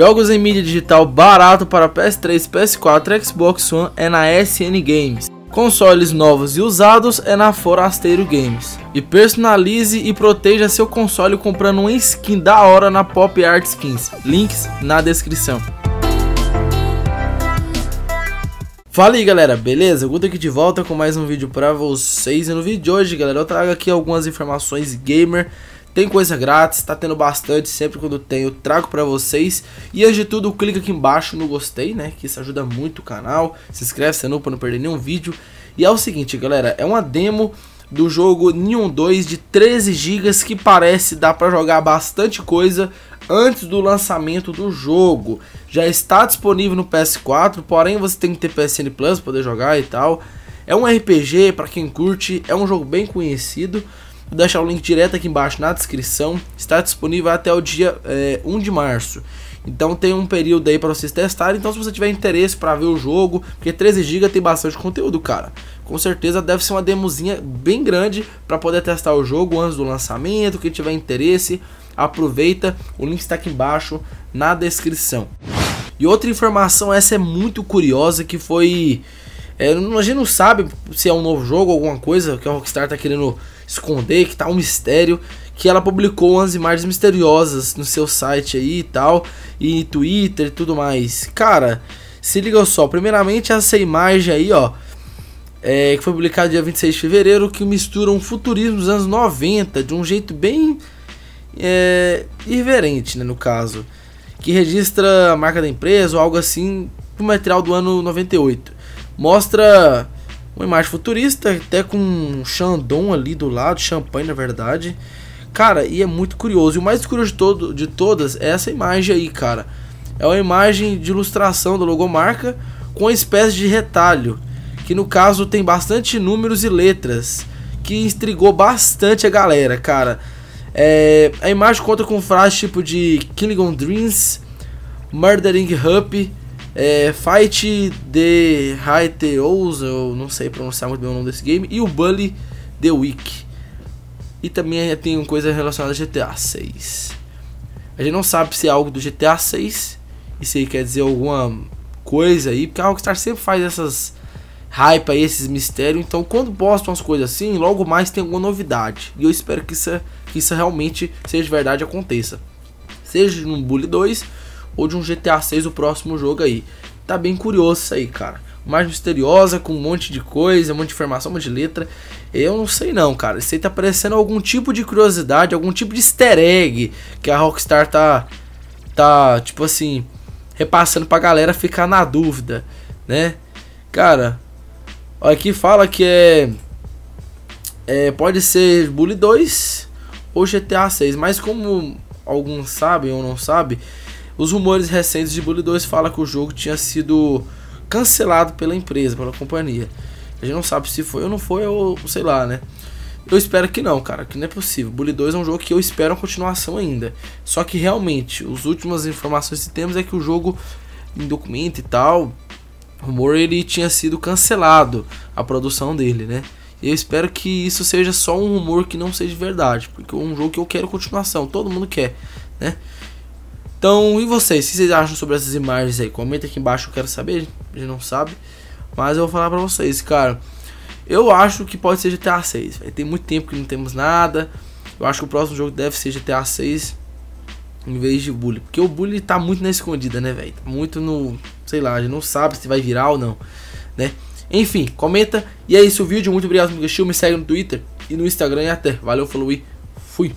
Jogos em mídia digital barato para PS3, PS4 e Xbox One é na SN Games. Consoles novos e usados é na Forasteiro Games. E personalize e proteja seu console comprando uma skin da hora na Pop Art Skins. Links na descrição. Fala aí galera, beleza? Guto aqui de volta com mais um vídeo pra vocês E no vídeo de hoje galera, eu trago aqui algumas informações gamer tem coisa grátis, tá tendo bastante, sempre quando eu trago pra vocês. E antes de tudo, clica aqui embaixo no gostei, né, que isso ajuda muito o canal. Se inscreve se não, pra não perder nenhum vídeo. E é o seguinte, galera, é uma demo do jogo Neon 2 de 13 GB que parece dar pra jogar bastante coisa antes do lançamento do jogo. Já está disponível no PS4, porém você tem que ter PSN Plus para poder jogar e tal. É um RPG para quem curte, é um jogo bem conhecido. Vou deixar o link direto aqui embaixo na descrição. Está disponível até o dia é, 1 de março. Então tem um período aí para vocês testarem. Então se você tiver interesse para ver o jogo, porque 13 GB tem bastante conteúdo, cara. Com certeza deve ser uma demozinha bem grande para poder testar o jogo antes do lançamento. Quem tiver interesse, aproveita. O link está aqui embaixo na descrição. E outra informação, essa é muito curiosa, que foi... É, a gente não sabe se é um novo jogo, alguma coisa que a Rockstar está querendo esconder, que tá um mistério, que ela publicou umas imagens misteriosas no seu site aí e tal, e Twitter e tudo mais. Cara, se liga só, primeiramente essa imagem aí, ó, é, que foi publicada dia 26 de fevereiro, que mistura um futurismo dos anos 90 de um jeito bem é, irreverente, né, no caso, que registra a marca da empresa ou algo assim, pro material do ano 98. Mostra uma imagem futurista, até com um Chandon ali do lado, champanhe na verdade. Cara, e é muito curioso. E o mais curioso de, todo, de todas é essa imagem aí, cara. É uma imagem de ilustração da logomarca com uma espécie de retalho. Que no caso tem bastante números e letras. Que intrigou bastante a galera, cara. É, a imagem conta com frases tipo de Killing on Dreams, Murdering Hup, é, Fight the Hyteos, eu não sei pronunciar muito bem o nome desse game, e o Bully the Week. E também tem coisa relacionada a GTA 6. A gente não sabe se é algo do GTA 6, e se quer dizer alguma coisa aí, porque a Rockstar sempre faz essas hype aí, esses mistérios. Então, quando postam umas coisas assim, logo mais tem alguma novidade. E eu espero que isso, que isso realmente seja verdade aconteça. Seja no Bully 2 ou de um GTA 6 o próximo jogo aí. Tá bem curioso isso aí, cara. Mais misteriosa, com um monte de coisa, um monte de informação, um monte de letra. Eu não sei não, cara. Isso aí tá parecendo algum tipo de curiosidade, algum tipo de easter egg que a Rockstar tá, tá tipo assim, repassando pra galera ficar na dúvida, né? Cara, aqui fala que é, é pode ser Bully 2 ou GTA 6, mas como alguns sabem ou não sabem, os rumores recentes de Bully 2 falam que o jogo tinha sido cancelado pela empresa, pela companhia. A gente não sabe se foi ou não foi, ou sei lá, né? Eu espero que não, cara, que não é possível. Bully 2 é um jogo que eu espero uma continuação ainda. Só que realmente, as últimas informações que temos é que o jogo, em documento e tal, rumor ele tinha sido cancelado, a produção dele, né? Eu espero que isso seja só um rumor que não seja verdade, porque é um jogo que eu quero continuação, todo mundo quer, né? Então, e vocês? O que vocês acham sobre essas imagens aí? Comenta aqui embaixo, eu quero saber. A gente não sabe. Mas eu vou falar pra vocês, cara. Eu acho que pode ser GTA 6. Véio. Tem muito tempo que não temos nada. Eu acho que o próximo jogo deve ser GTA 6 em vez de Bully. Porque o Bully tá muito na escondida, né, velho? Tá muito no. Sei lá, a gente não sabe se vai virar ou não, né? Enfim, comenta. E é isso o vídeo. Muito obrigado por assistir. Me segue no Twitter e no Instagram. E até. Valeu, falou e fui.